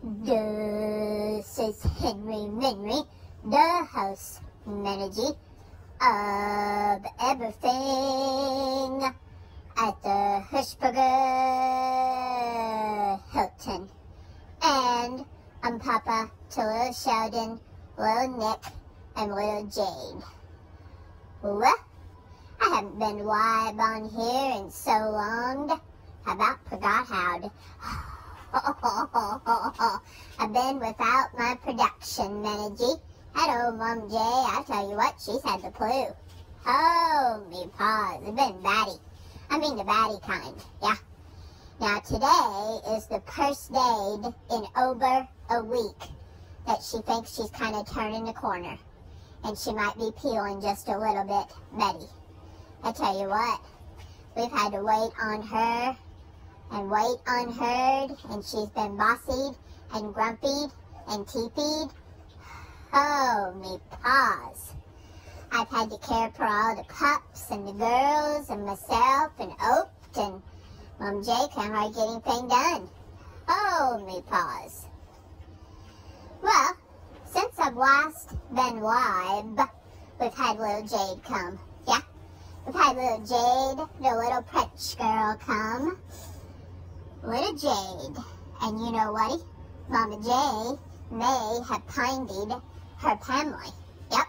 This is Henry Minry, the house manager of everything at the Hirschberger Hilton. And I'm Papa to little Sheldon, little Nick, and little Jade. What? I haven't been live on here in so long. How about forgot how I've been without my production manager. Hello, Mom J. I tell you what, she's had the flu. Oh, me paws. It's been batty. I mean the batty kind, yeah. Now today is the first day in over a week that she thinks she's kind of turning the corner. And she might be peeling just a little bit Betty. I tell you what, we've had to wait on her and wait on her, and she's been bossied and grumpied and teepeed. Oh, me paws. I've had to care for all the pups and the girls and myself and Opie and Mom Jake can't hardly get anything done. Oh, me paws. Well, since I've last been live, we've had little Jade come. Yeah, we've had little Jade, the little French girl come. Little Jade. And you know what? Mama J may have pinded her family. Yep,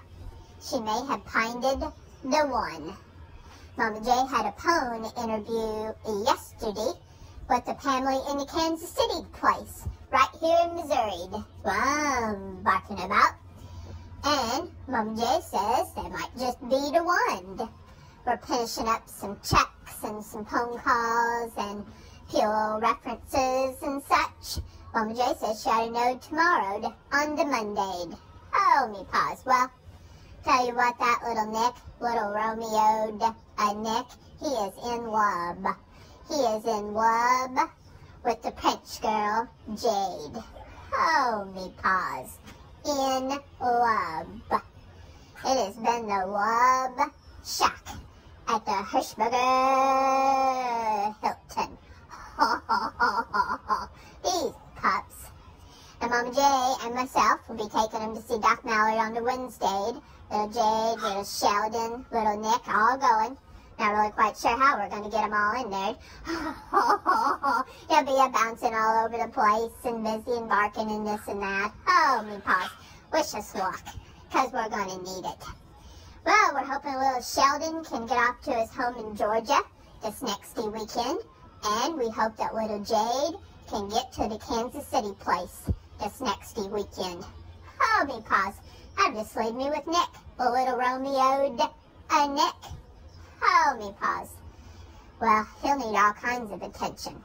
she may have pinded the one. Mama J had a phone interview yesterday with the family in the Kansas City place, right here in Missouri. I'm barking about. And Mama J says they might just be the one. We're finishing up some checks and some phone calls and few references and such. Mama J says she ought to know tomorrow on the Monday. Oh, me pause. Well, tell you what, that little Nick, little Romeo uh, Nick, he is in love. He is in love with the French girl, Jade. Oh, me pause. In love. It has been the love shack at the Hirschberger Hilton. These pups. J and myself will be taking them to see Doc Mallard on the Wednesday. Little Jade, little Sheldon, little Nick, all going. Not really quite sure how we're going to get them all in there. They'll be a bouncing all over the place and busy and barking and this and that. Oh, me paws. Wish us luck, because we're going to need it. Well, we're hoping little Sheldon can get off to his home in Georgia this next weekend. And we hope that little Jade can get to the Kansas City place this next weekend. Oh, paws. That just leave me with Nick, the little Romeo a Nick. Oh, me paws. Well, he'll need all kinds of attention.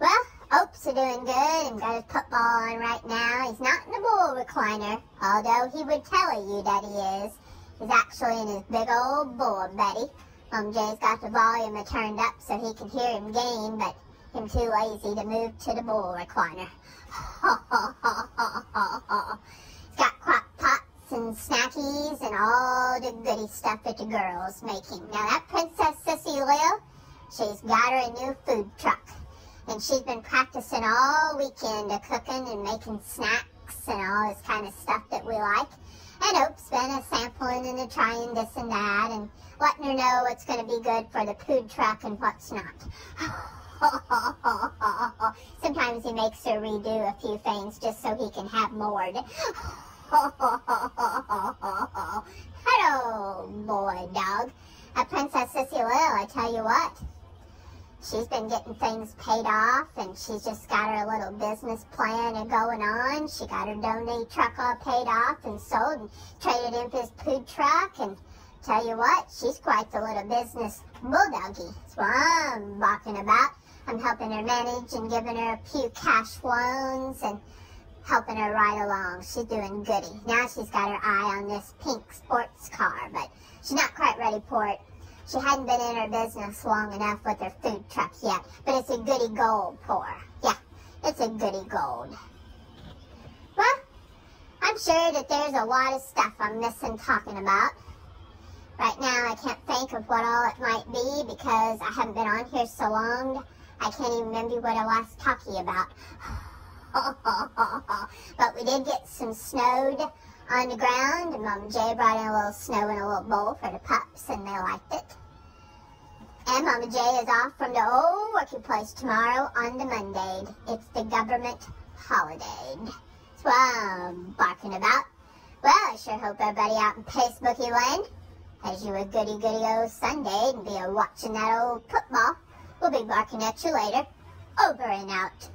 Well, Opes are doing good and got his football on right now. He's not in the bull recliner, although he would tell you that he is. He's actually in his big old bull, Betty. Um, Jay's got the volume turned up so he can hear him game, but him too lazy to move to the bull recliner. He's got crock pots and snackies and all the goody stuff that the girls making. Now that Princess Sissy Cecilia, she's got her a new food truck. And she's been practicing all weekend of cooking and making snacks and all this kind of stuff that we like. And Oak's been a sampling and a trying this and that and letting her know what's going to be good for the food truck and what's not. Oh, He makes her redo a few things just so he can have more. Hello, boy dog. A Princess Cecilia, I tell you what. She's been getting things paid off and she's just got her little business plan going on. She got her donate truck all paid off and sold and traded in his food truck and tell you what, she's quite the little business bulldoggy. That's what I'm talking about. I'm helping her manage and giving her a few cash loans and helping her ride along. She's doing goody. Now she's got her eye on this pink sports car, but she's not quite ready for it. She hadn't been in her business long enough with her food truck yet, but it's a goody gold her. Yeah, it's a goody gold. Well, I'm sure that there's a lot of stuff I'm missing talking about. Right now, I can't think of what all it might be because I haven't been on here so long. I can't even remember what I was talking about. but we did get some snowed on the ground, and Mama Jay brought in a little snow in a little bowl for the pups, and they liked it. And Mama Jay is off from the old working place tomorrow on the Monday. It's the government holiday. That's what I'm barking about. Well, I sure hope everybody out in Facebooky land has you a goody goody old Sunday and be a watching that old football. We'll be barking at you later. Over and out.